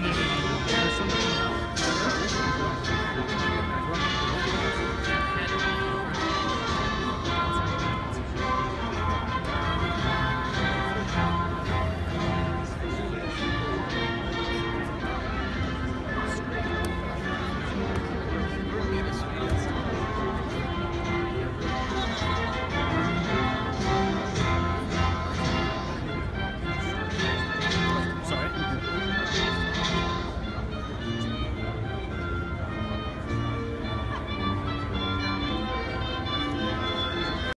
community.